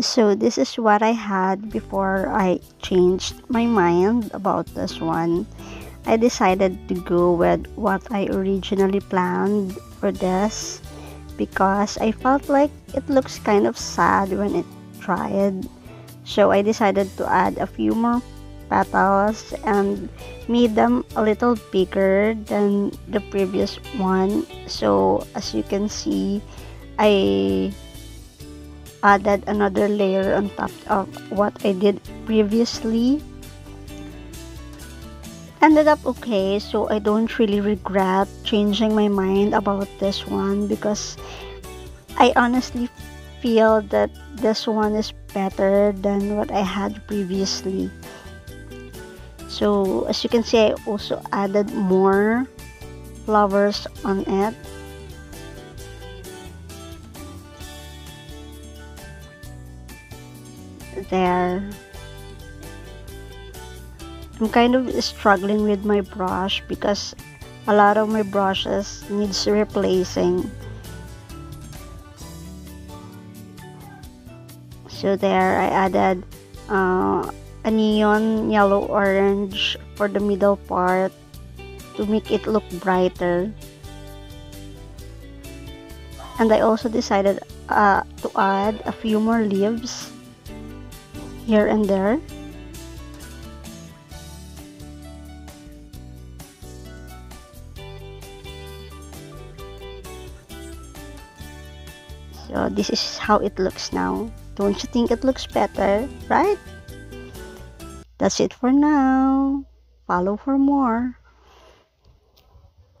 So this is what I had before I changed my mind about this one. I decided to go with what I originally planned for this because I felt like it looks kind of sad when it dried. So I decided to add a few more petals and made them a little bigger than the previous one. So as you can see, I added another layer on top of what I did previously. Ended up okay so I don't really regret changing my mind about this one because I honestly feel that this one is better than what I had previously. So as you can see I also added more flowers on it there. I'm kind of struggling with my brush because a lot of my brushes needs replacing. So there I added uh, a neon yellow orange for the middle part to make it look brighter. And I also decided uh, to add a few more leaves here and there. So this is how it looks now. Don't you think it looks better, right? That's it for now. Follow for more.